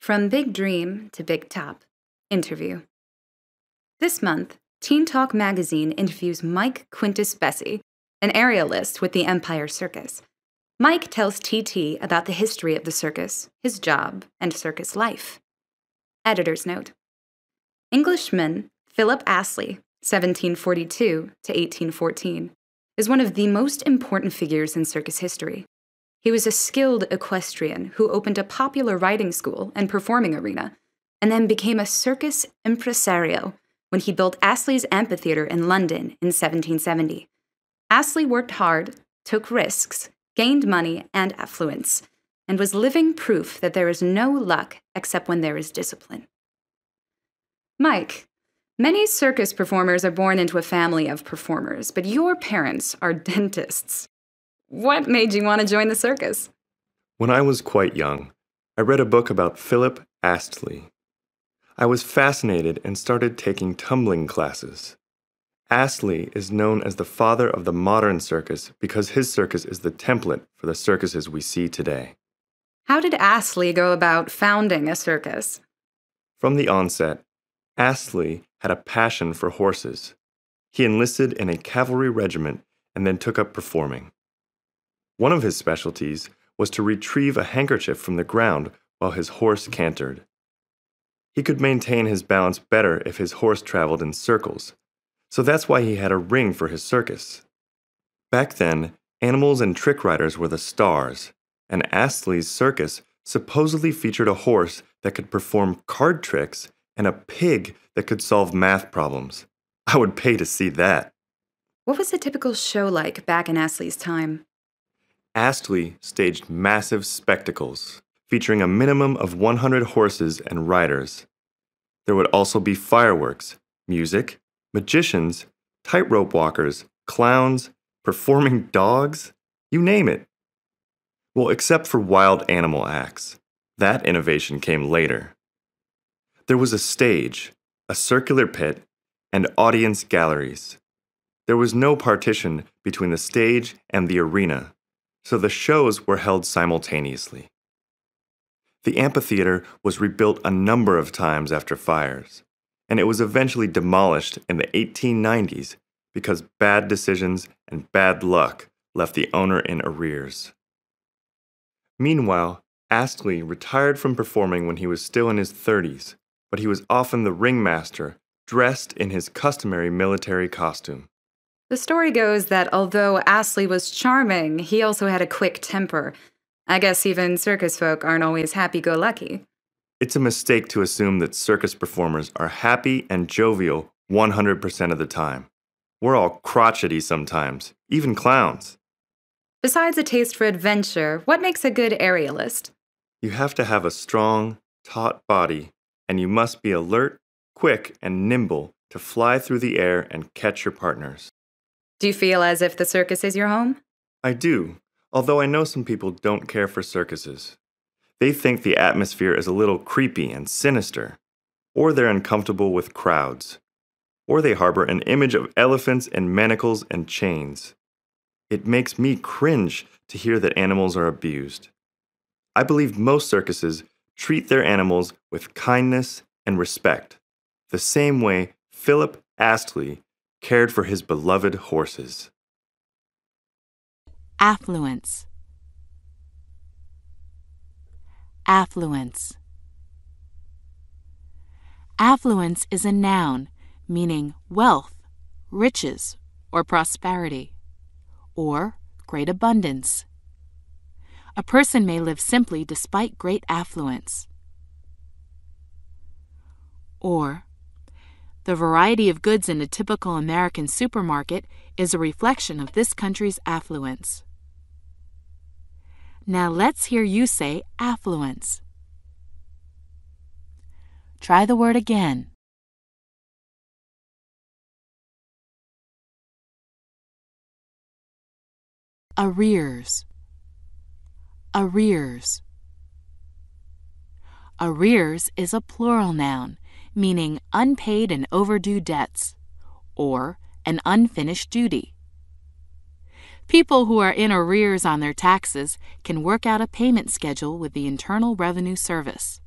From Big Dream to Big Top Interview. This month, Teen Talk magazine interviews Mike Quintus Bessie, an aerialist with the Empire Circus. Mike tells TT about the history of the circus, his job, and circus life. Editor's note Englishman Philip Astley, 1742 to 1814, is one of the most important figures in circus history. He was a skilled equestrian who opened a popular riding school and performing arena, and then became a circus impresario when he built Astley's Amphitheatre in London in 1770. Astley worked hard, took risks, gained money and affluence, and was living proof that there is no luck except when there is discipline. Mike, many circus performers are born into a family of performers, but your parents are dentists. What made you want to join the circus? When I was quite young, I read a book about Philip Astley. I was fascinated and started taking tumbling classes. Astley is known as the father of the modern circus because his circus is the template for the circuses we see today. How did Astley go about founding a circus? From the onset, Astley had a passion for horses. He enlisted in a cavalry regiment and then took up performing. One of his specialties was to retrieve a handkerchief from the ground while his horse cantered. He could maintain his balance better if his horse traveled in circles, so that's why he had a ring for his circus. Back then, animals and trick riders were the stars, and Astley's circus supposedly featured a horse that could perform card tricks and a pig that could solve math problems. I would pay to see that. What was a typical show like back in Astley's time? Astley staged massive spectacles, featuring a minimum of 100 horses and riders. There would also be fireworks, music, magicians, tightrope walkers, clowns, performing dogs, you name it. Well, except for wild animal acts. That innovation came later. There was a stage, a circular pit, and audience galleries. There was no partition between the stage and the arena so the shows were held simultaneously. The amphitheater was rebuilt a number of times after fires, and it was eventually demolished in the 1890s because bad decisions and bad luck left the owner in arrears. Meanwhile, Astley retired from performing when he was still in his 30s, but he was often the ringmaster, dressed in his customary military costume. The story goes that although Astley was charming, he also had a quick temper. I guess even circus folk aren't always happy go lucky. It's a mistake to assume that circus performers are happy and jovial 100% of the time. We're all crotchety sometimes, even clowns. Besides a taste for adventure, what makes a good aerialist? You have to have a strong, taut body, and you must be alert, quick, and nimble to fly through the air and catch your partners. Do you feel as if the circus is your home? I do, although I know some people don't care for circuses. They think the atmosphere is a little creepy and sinister, or they're uncomfortable with crowds, or they harbor an image of elephants and manacles and chains. It makes me cringe to hear that animals are abused. I believe most circuses treat their animals with kindness and respect, the same way Philip Astley cared for his beloved horses. Affluence. Affluence. Affluence is a noun meaning wealth, riches, or prosperity, or great abundance. A person may live simply despite great affluence. Or, the variety of goods in a typical American supermarket is a reflection of this country's affluence. Now let's hear you say affluence. Try the word again. Arrears. Arrears. Arrears is a plural noun meaning unpaid and overdue debts, or an unfinished duty. People who are in arrears on their taxes can work out a payment schedule with the Internal Revenue Service.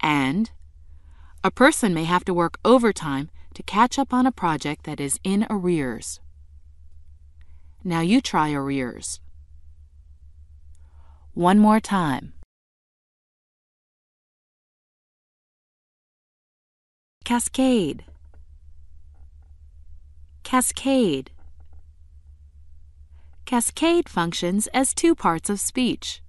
And a person may have to work overtime to catch up on a project that is in arrears. Now you try arrears. One more time. Cascade. Cascade. Cascade functions as two parts of speech.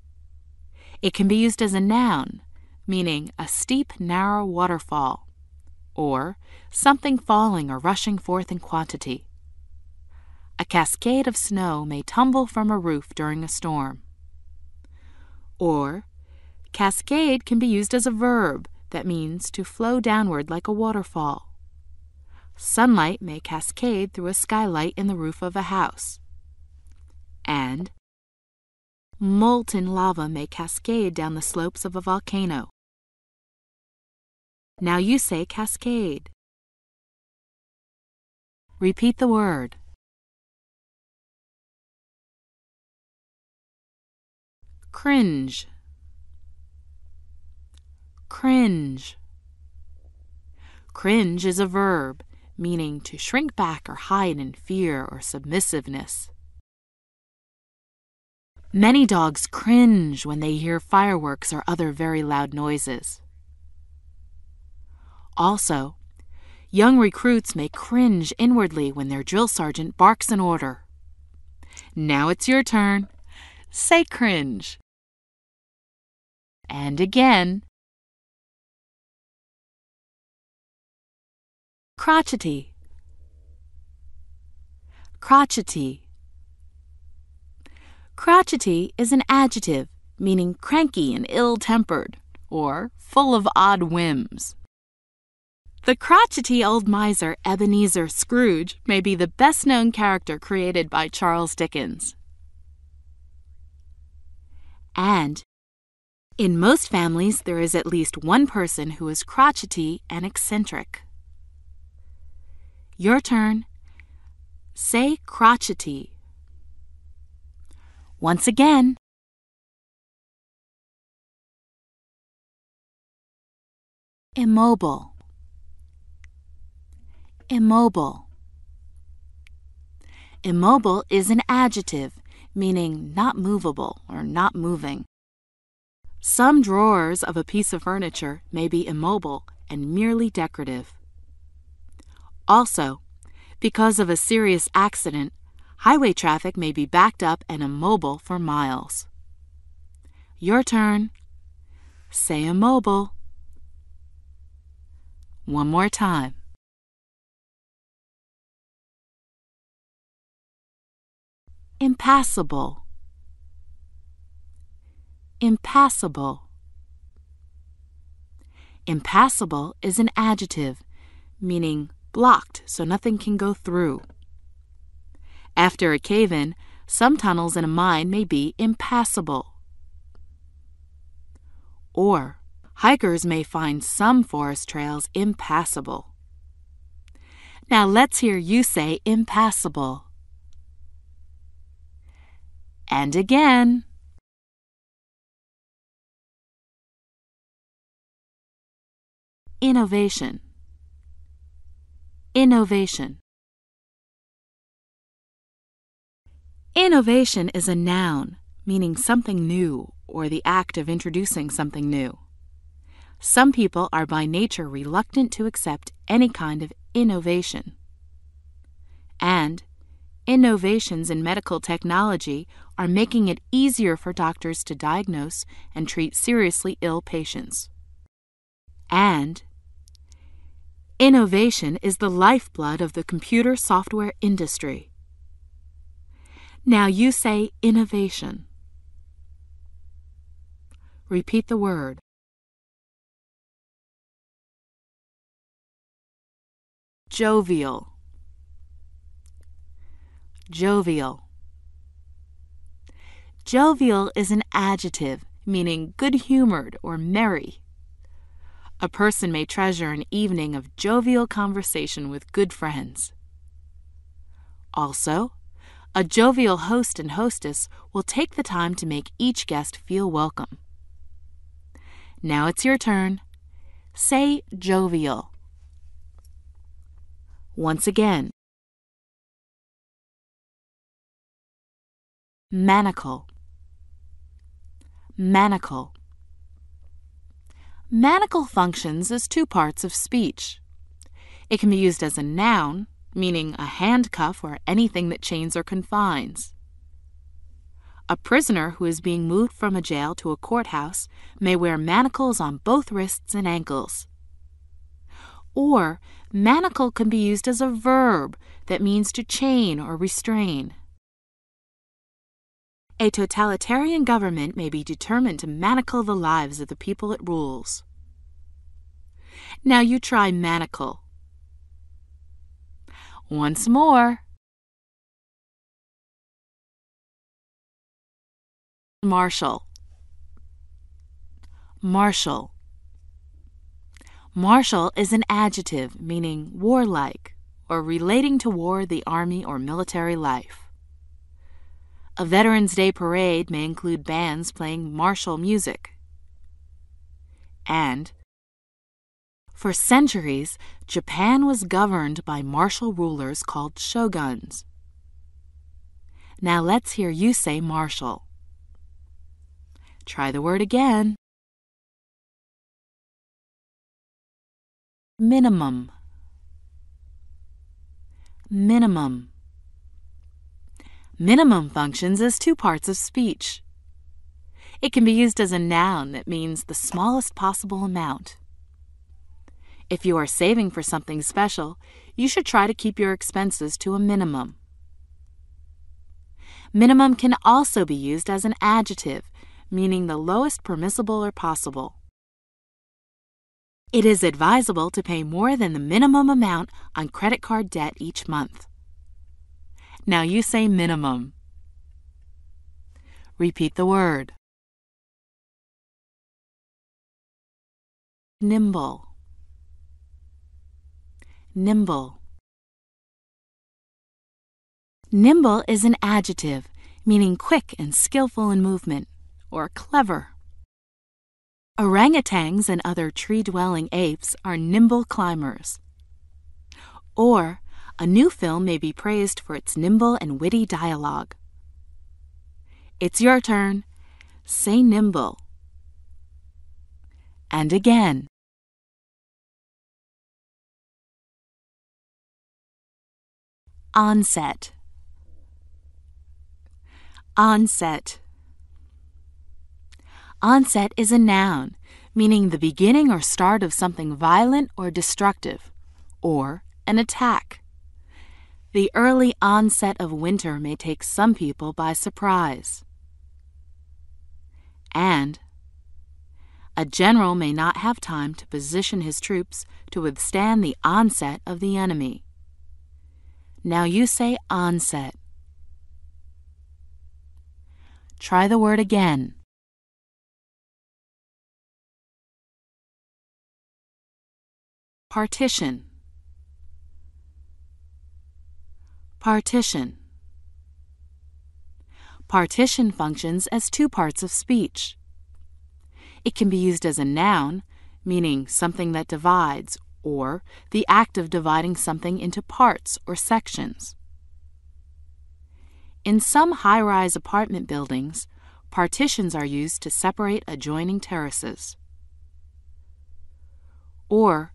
It can be used as a noun, meaning a steep, narrow waterfall, or something falling or rushing forth in quantity. A cascade of snow may tumble from a roof during a storm. Or, cascade can be used as a verb that means to flow downward like a waterfall. Sunlight may cascade through a skylight in the roof of a house. And molten lava may cascade down the slopes of a volcano. Now you say cascade. Repeat the word. Cringe. Cringe. Cringe is a verb meaning to shrink back or hide in fear or submissiveness. Many dogs cringe when they hear fireworks or other very loud noises. Also, young recruits may cringe inwardly when their drill sergeant barks an order. Now it's your turn. Say cringe. And again. Crotchety. Crotchety. Crotchety is an adjective meaning cranky and ill tempered, or full of odd whims. The crotchety old miser Ebenezer Scrooge may be the best known character created by Charles Dickens. And in most families, there is at least one person who is crotchety and eccentric. Your turn. Say crotchety. Once again. Immobile. Immobile. Immobile is an adjective meaning not movable or not moving. Some drawers of a piece of furniture may be immobile and merely decorative. Also, because of a serious accident, highway traffic may be backed up and immobile for miles. Your turn. Say immobile. One more time. Impassable. Impassable. Impassable is an adjective meaning blocked so nothing can go through. After a cave in, some tunnels in a mine may be impassable. Or, hikers may find some forest trails impassable. Now let's hear you say impassable. And again. Innovation. Innovation. Innovation is a noun, meaning something new or the act of introducing something new. Some people are by nature reluctant to accept any kind of innovation. And Innovations in medical technology are making it easier for doctors to diagnose and treat seriously ill patients. And innovation is the lifeblood of the computer software industry. Now you say innovation. Repeat the word. Jovial jovial. Jovial is an adjective meaning good humored or merry. A person may treasure an evening of jovial conversation with good friends. Also, a jovial host and hostess will take the time to make each guest feel welcome. Now it's your turn. Say jovial. Once again. Manacle. Manacle. Manacle functions as two parts of speech. It can be used as a noun, meaning a handcuff or anything that chains or confines. A prisoner who is being moved from a jail to a courthouse may wear manacles on both wrists and ankles. Or, manacle can be used as a verb that means to chain or restrain. A totalitarian government may be determined to manacle the lives of the people it rules. Now you try manacle. Once more. Martial. Martial. Martial is an adjective meaning warlike or relating to war, the army, or military life. A Veterans Day parade may include bands playing martial music. And for centuries, Japan was governed by martial rulers called shoguns. Now let's hear you say martial. Try the word again. Minimum. Minimum. Minimum functions as two parts of speech. It can be used as a noun that means the smallest possible amount. If you are saving for something special, you should try to keep your expenses to a minimum. Minimum can also be used as an adjective, meaning the lowest permissible or possible. It is advisable to pay more than the minimum amount on credit card debt each month. Now you say minimum. Repeat the word. Nimble. Nimble. Nimble is an adjective meaning quick and skillful in movement, or clever. Orangutans and other tree dwelling apes are nimble climbers. Or, a new film may be praised for its nimble and witty dialogue. It's your turn. Say nimble. And again. Onset. Onset. Onset is a noun, meaning the beginning or start of something violent or destructive, or an attack. The early onset of winter may take some people by surprise. And a general may not have time to position his troops to withstand the onset of the enemy. Now you say onset. Try the word again. Partition. Partition. Partition functions as two parts of speech. It can be used as a noun, meaning something that divides, or the act of dividing something into parts or sections. In some high rise apartment buildings, partitions are used to separate adjoining terraces. Or,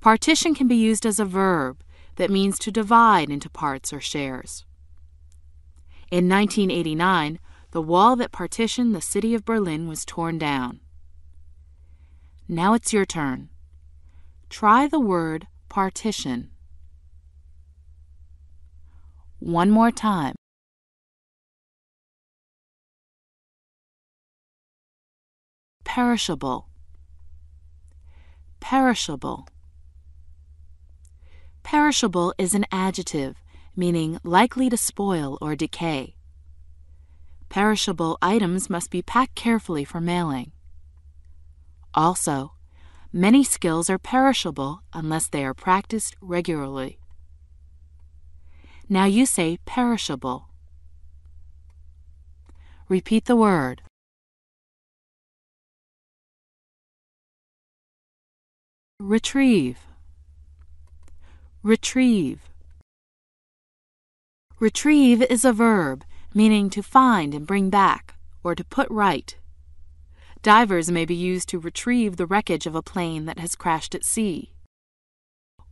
partition can be used as a verb that means to divide into parts or shares. In 1989, the wall that partitioned the city of Berlin was torn down. Now it's your turn. Try the word partition. One more time. Perishable. Perishable. Perishable is an adjective meaning likely to spoil or decay. Perishable items must be packed carefully for mailing. Also, many skills are perishable unless they are practiced regularly. Now you say perishable. Repeat the word. retrieve. Retrieve. Retrieve is a verb meaning to find and bring back, or to put right. Divers may be used to retrieve the wreckage of a plane that has crashed at sea.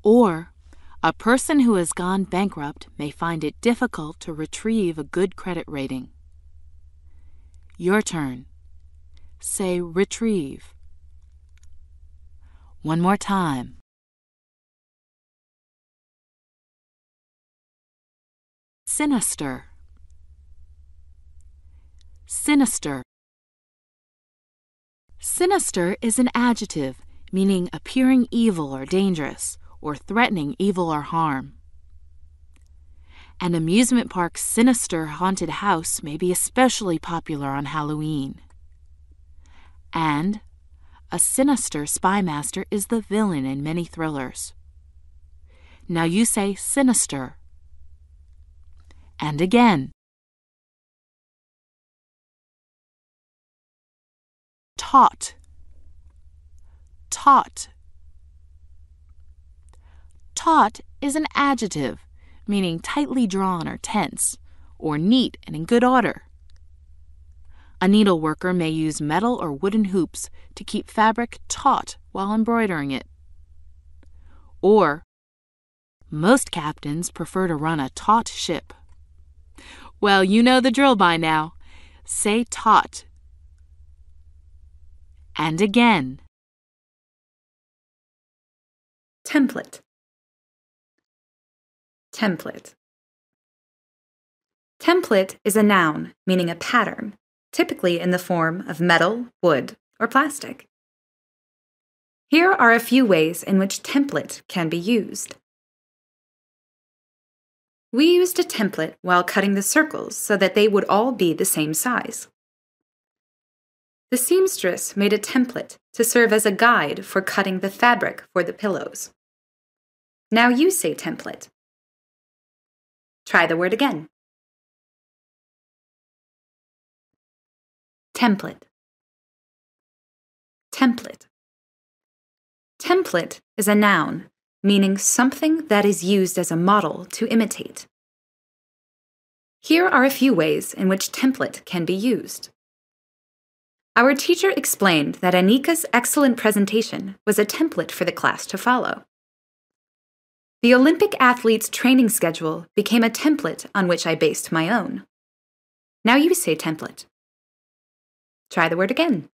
Or, a person who has gone bankrupt may find it difficult to retrieve a good credit rating. Your turn. Say retrieve. One more time. Sinister. Sinister. Sinister is an adjective meaning appearing evil or dangerous, or threatening evil or harm. An amusement park's sinister haunted house may be especially popular on Halloween. And a sinister spymaster is the villain in many thrillers. Now you say sinister. And again. Taut. Taut. Taut is an adjective meaning tightly drawn or tense, or neat and in good order. A needleworker may use metal or wooden hoops to keep fabric taut while embroidering it. Or, most captains prefer to run a taut ship. Well, you know the drill by now. Say taut. And again. Template. Template. Template is a noun meaning a pattern, typically in the form of metal, wood, or plastic. Here are a few ways in which template can be used. We used a template while cutting the circles so that they would all be the same size. The seamstress made a template to serve as a guide for cutting the fabric for the pillows. Now you say template. Try the word again. Template. Template. Template is a noun meaning something that is used as a model to imitate. Here are a few ways in which template can be used. Our teacher explained that Anika's excellent presentation was a template for the class to follow. The Olympic athlete's training schedule became a template on which I based my own. Now you say template. Try the word again.